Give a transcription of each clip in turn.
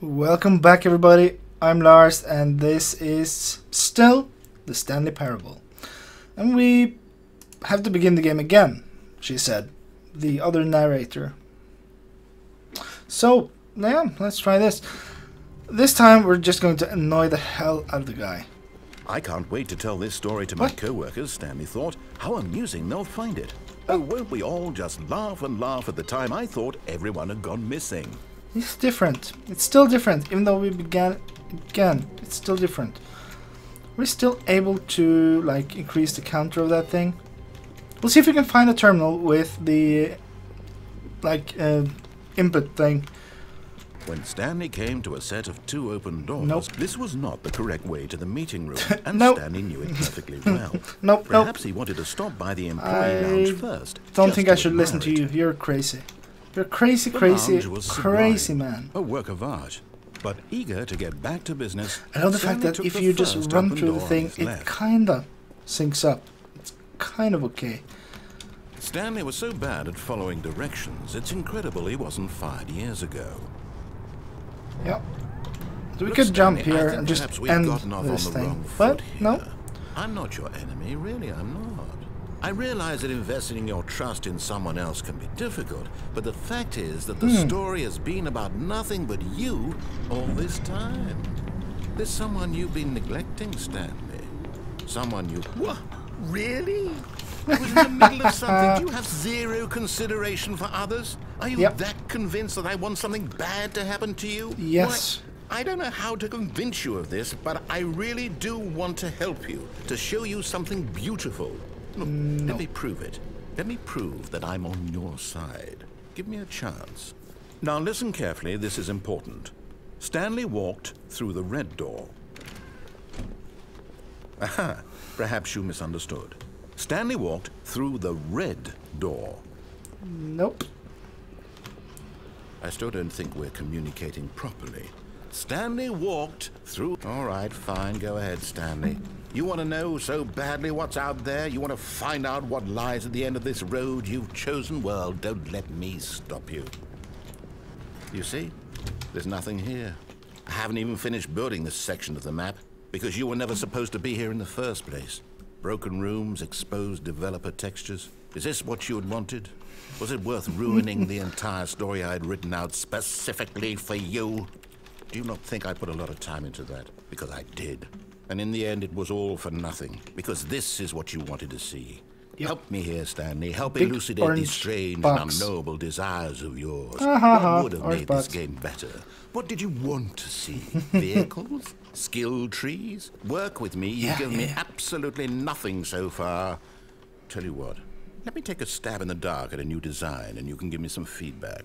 Welcome back, everybody. I'm Lars, and this is still the Stanley Parable. And we have to begin the game again, she said, the other narrator. So, yeah, let's try this. This time, we're just going to annoy the hell out of the guy. I can't wait to tell this story to my What? co-workers, Stanley thought. How amusing they'll find it. Oh, oh won't we all just laugh and laugh at the time I thought everyone had gone missing? It's different. It's still different, even though we began again. It's still different. We're still able to like increase the counter of that thing. We'll see if we can find a terminal with the like uh, input thing. When Stanley came to a set of two open doors, Nope. this was not the correct way to the meeting room, and Nope. Stanley knew it perfectly well. Nope, nope. Perhaps he wanted to stop by the employee I lounge first. Don't think I should listen to you. You're crazy. You're crazy, crazy, crazy man. A work of art. But eager to get back to business, I know the fact that if you just run through the thing, it kinda syncs up. It's kind of okay. Stanley was so bad at following directions, it's incredible he wasn't fired years ago. Yep. So we Look, could jump Stanley, here and just end this thing. But foot no. I'm not your enemy, really, I'm not. I realize that investing your trust in someone else can be difficult, but the fact is that the Hmm. story has been about nothing but you all this time. There's someone you've been neglecting, Stanley. Someone you. What? Really? I was in the middle of something. Do you have zero consideration for others? Are you Yep. that convinced that I want something bad to happen to you? Yes. Why, I don't know how to convince you of this, but I really do want to help you, to show you something beautiful. Look, let me prove it. Let me prove that I'm on your side. Give me a chance. Now listen carefully, this is important. Stanley walked through the red door. Aha, perhaps you misunderstood. Stanley walked through the red door. Nope. I still don't think we're communicating properly. Stanley walked through. All right, fine. Go ahead, Stanley. You want to know so badly what's out there? You want to find out what lies at the end of this road you've chosen? Well, don't let me stop you. You see? There's nothing here. I haven't even finished building this section of the map because you were never supposed to be here in the first place. Broken rooms, exposed developer textures. Is this what you had wanted? Was it worth ruining the entire story I had written out specifically for you? Do you not think I put a lot of time into that? Because I did. And in the end, it was all for nothing. Because this is what you wanted to see. Help me here, Stanley. Help Big elucidate these strange box. and unknowable desires of yours. Ah, ha, ha. What would have Orange made box. this game better? What did you want to see? Vehicles? Skill trees? Work with me. You've Yeah, given me yeah. absolutely nothing so far. Tell you what, let me take a stab in the dark at a new design and you can give me some feedback.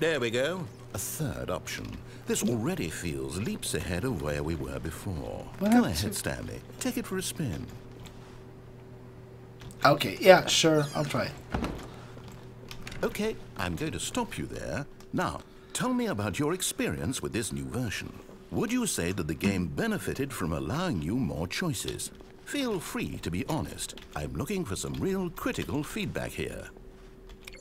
There we go. A third option. This already feels leaps ahead of where we were before. What Go ahead, Stanley. Take it for a spin. Okay, yeah, sure, I'll try. Okay, I'm going to stop you there. Now, tell me about your experience with this new version. Would you say that the game benefited from allowing you more choices? Feel free to be honest. I'm looking for some real critical feedback here.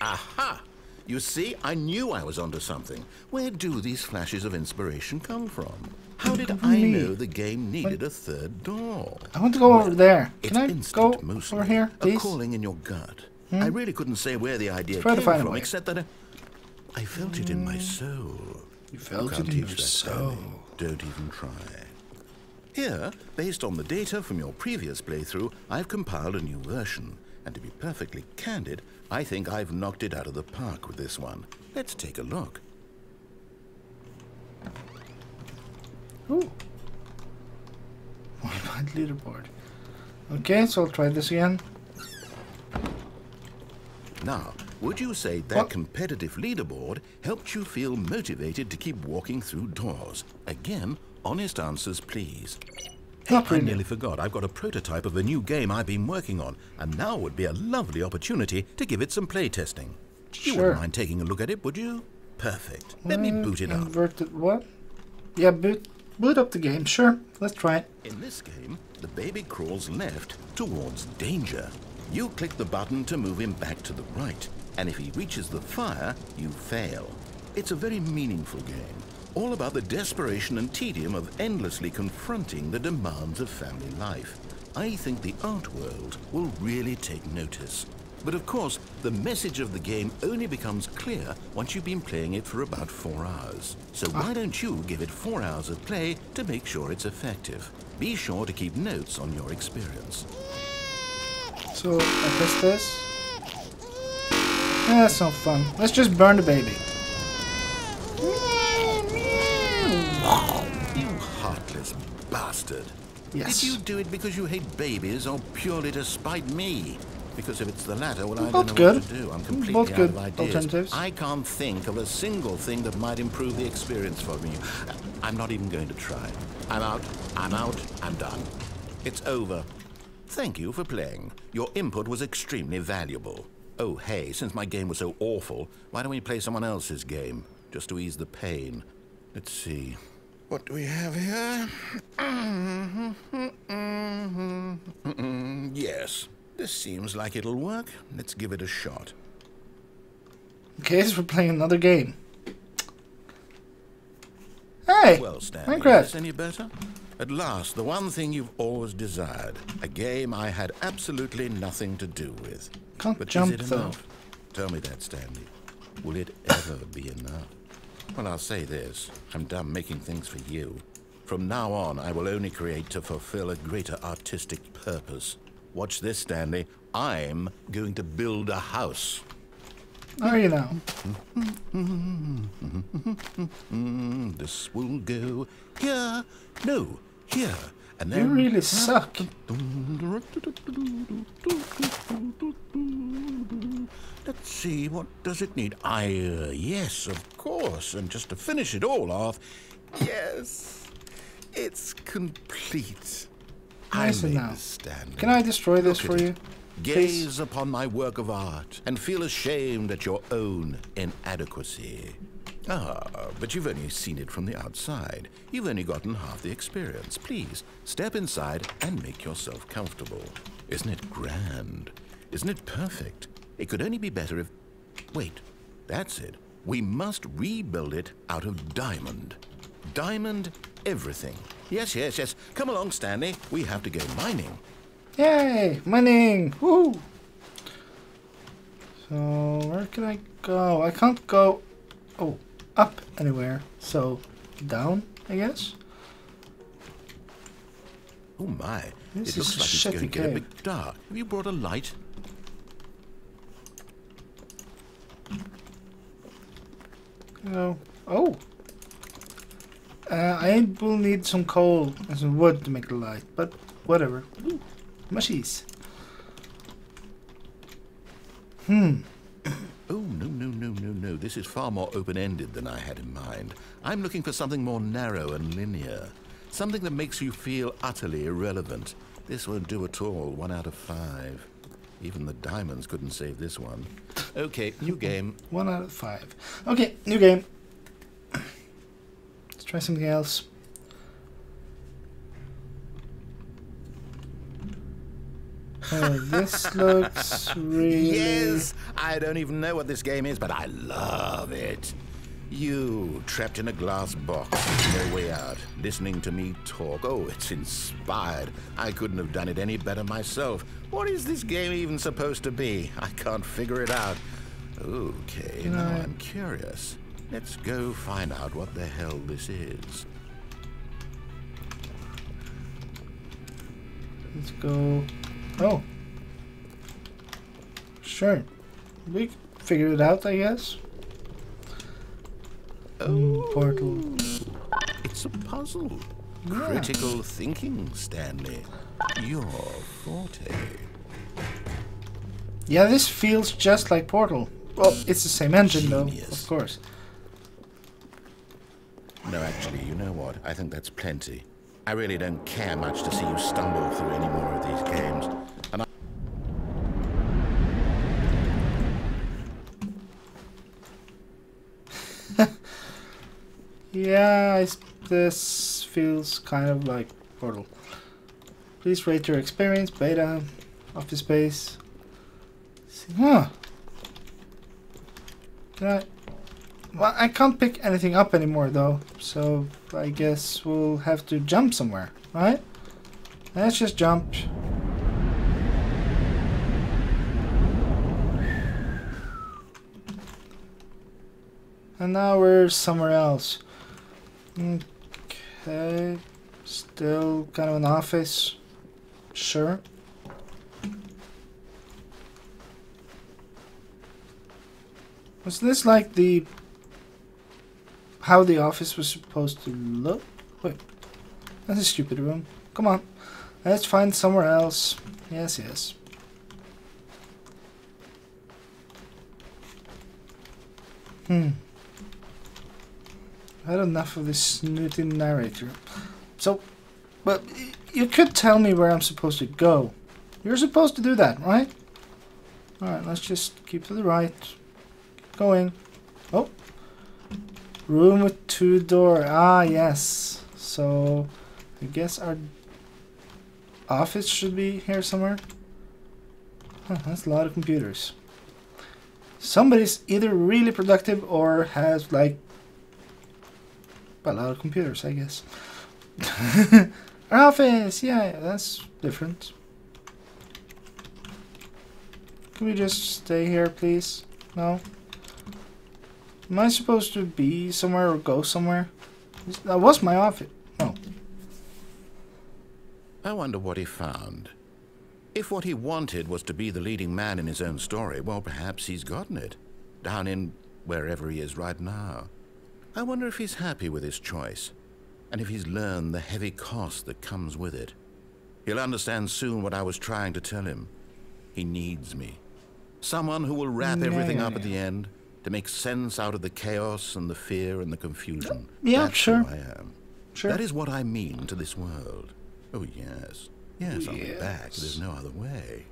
Aha! You see, I knew I was onto something. Where do these flashes of inspiration come from? How did I me. know the game needed a third door? I want to go over there. Can I go mostly. over here, A please? Hmm? calling in your gut. I really couldn't say where the idea came find from, except that I, I felt it in my soul. You felt can't it in your soul. Don't even try. Here, based on the data from your previous playthrough, I've compiled a new version. And to be perfectly candid, I think I've knocked it out of the park with this one. Let's take a look. Ooh. Worldwide leaderboard. Okay, so I'll try this again. Now, would you say that What? competitive leaderboard helped you feel motivated to keep walking through doors? Again, honest answers, please. I nearly forgot. I've got a prototype of a new game I've been working on, and now would be a lovely opportunity to give it some playtesting. You wouldn't mind taking a look at it, would you? Perfect. Let me Uh, boot it up. Inverted what? Yeah, boot boot up the game. Sure, let's try it. In this game, the baby crawls left towards danger. You click the button to move him back to the right, and if he reaches the fire, you fail. It's a very meaningful game. All about the desperation and tedium of endlessly confronting the demands of family life. I think the art world will really take notice. But of course, the message of the game only becomes clear once you've been playing it for about four hours. So ah. why don't you give it four hours of play to make sure it's effective? Be sure to keep notes on your experience. So I press this. That's not fun. Let's just burn the baby. Heartless bastard. Yes. Did you do it because you hate babies or purely to spite me? Because if it's the latter, well, I Both don't know good. what to do. I'm completely Both out good of ideas. alternatives. I can't think of a single thing that might improve the experience for me. I'm not even going to try. I'm out. I'm out. I'm done. It's over. Thank you for playing. Your input was extremely valuable. Oh, hey, since my game was so awful, why don't we play someone else's game? Just to ease the pain. Let's see. What do we have here? yes, this seems like it'll work. Let's give it a shot. Okay, so we're playing another game. Hey! Well, Stanley, Minecraft. is any better? At last, the one thing you've always desired. A game I had absolutely nothing to do with. Can't but jump, is it though. enough? Tell me that, Stanley. Will it ever be enough? Well, I'll say this. I'm done making things for you. From now on, I will only create to fulfill a greater artistic purpose. Watch this, Stanley. I'm going to build a house. Are you now? This will go here. No, here. And You really suck. Let's see, what does it need? I, uh, yes, of course. And just to finish it all off, yes, it's complete. Nice I made enough. this, Stanley. Can I destroy this for you? Please? Gaze upon my work of art and feel ashamed at your own inadequacy. Ah, but you've only seen it from the outside. You've only gotten half the experience. Please, step inside and make yourself comfortable. Isn't it grand? Isn't it perfect? It could only be better if... Wait, that's it. We must rebuild it out of diamond. Diamond everything. Yes, yes, yes. Come along, Stanley. We have to go mining. Yay! Mining! Woo! So, where can I go? I can't go... Oh, up anywhere. So, down, I guess? Oh my, This it looks like it's going to get a bit dark. Have you brought a light? No. Oh! Uh, I will need some coal and some wood to make the light, but whatever. Ooh, mushies. Hmm. Oh, no, no, no, no, no. This is far more open-ended than I had in mind. I'm looking for something more narrow and linear. Something that makes you feel utterly irrelevant. This won't do at all. One out of five. Even the diamonds couldn't save this one. Okay, new game. One out of five. Okay, new game. Let's try something else. Oh, this looks really. Yes! I don't even know what this game is, but I love it. You, trapped in a glass box, no way out, listening to me talk. Oh, it's inspired. I couldn't have done it any better myself. What is this game even supposed to be? I can't figure it out. Okay, now I'm curious. Let's go find out what the hell this is. Let's go. Oh. Sure. We figured it out, I guess. Mm, portal. It's a puzzle. Yeah. Critical thinking, Stanley. Your forte. Yeah, this feels just like Portal. Well, it's the same engine, though, Genius. of course. No, actually, you know what? I think that's plenty. I really don't care much to see you stumble through any more of these games. And I Yeah, I this feels kind of like Portal. Please rate your experience, beta, office space. Huh. Can I? Well, I can't pick anything up anymore though, so I guess we'll have to jump somewhere, right? Let's just jump. And now we're somewhere else. Okay, still kind of an office. Sure. Was this like the how the office was supposed to look? Wait, that's a stupid room. Come on, let's find somewhere else. Yes, yes. Hmm. I had enough of this snooty narrator. So, but you could tell me where I'm supposed to go. You're supposed to do that, right? Alright, let's just keep to the right. Keep Going. Oh. Room with two door. Ah, yes. So, I guess our office should be here somewhere. Huh, that's a lot of computers. Somebody's either really productive or has, like, a lot of computers, I guess. our office! Yeah, that's different. Can we just stay here, please? No? Am I supposed to be somewhere or go somewhere? That was my office. No. I wonder what he found. If what he wanted was to be the leading man in his own story, well, perhaps he's gotten it. Down in wherever he is right now. I wonder if he's happy with his choice, and if he's learned the heavy cost that comes with it. He'll understand soon what I was trying to tell him. He needs me. Someone who will wrap Yeah, everything yeah, up at the end to make sense out of the chaos and the fear and the confusion. Yeah, That's sure. Who I am. Sure. That is what I mean to this world. Oh, yes. Yes, I'll be back. There's no other way.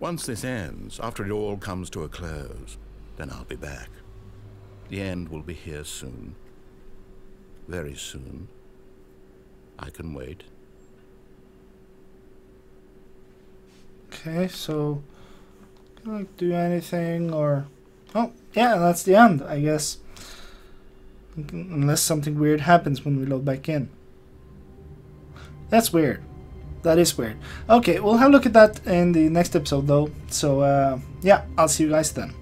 Once this ends, after it all comes to a close, then I'll be back. The end will be here soon. Very soon. I can wait. Okay, so can I do anything or oh yeah, that's the end, I guess. Unless something weird happens when we load back in. That's weird. That is weird. Okay, we'll have a look at that in the next episode though. So uh, yeah, I'll see you guys then.